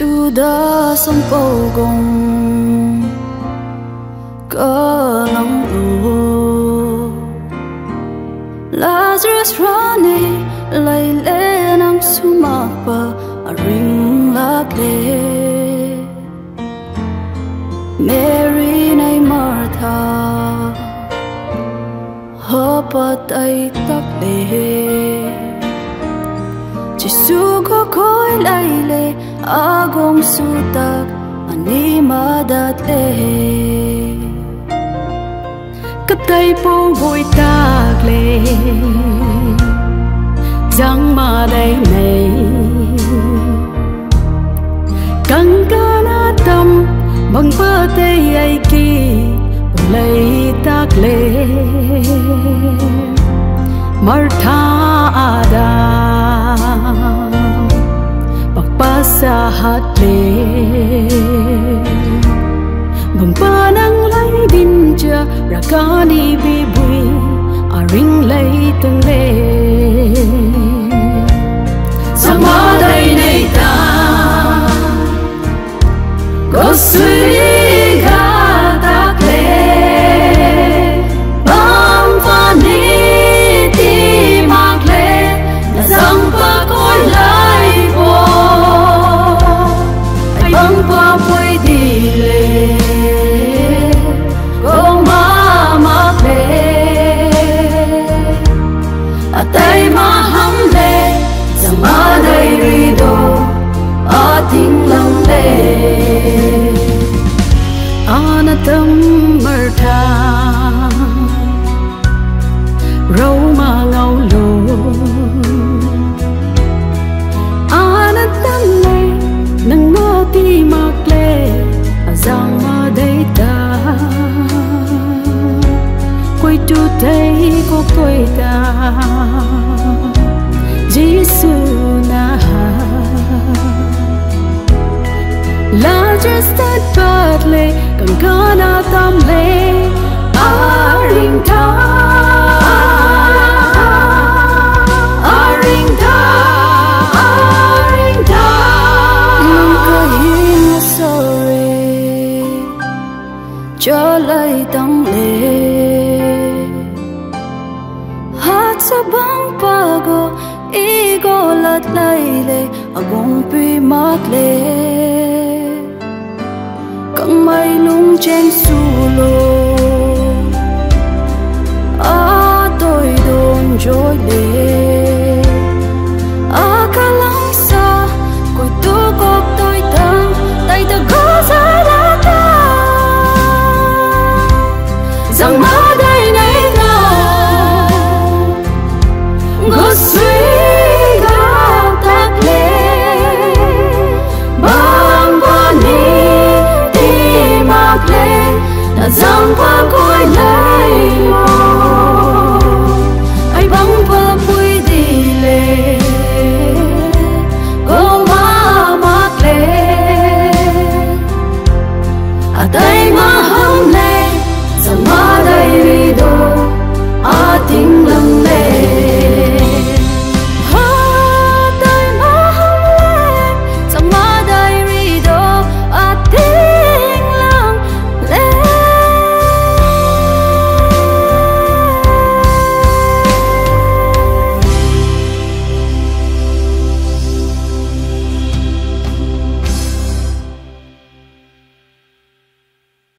sudah gồng gong lòng ủ Lazarus rani lay lên A rình aring lê Mary nay Martha hapat ay takle có khói koy layle agong sutak, ani madatle Katay po vui tạc lệ Giang mà đây này. Căng ca na tâm, bằng bơ tê ai kỳ lấy tạc lệ. Martha ada Pagpasa hat lệ Bằng ba nang lấy bin cha Rakani bi bui A ring lấy từng lệ tu thấy có quay ta. Giêsu na La just that badly Kan kana tam le Aring ta Aring sa bang pago igolat lat lay Agong pi mak Kang may lung chen sulo dòng qua cuối lấy ai bóng qua vui đi lệ cô má mát lệ à tay mà hông lệ dòng má đầy vì đồ à tình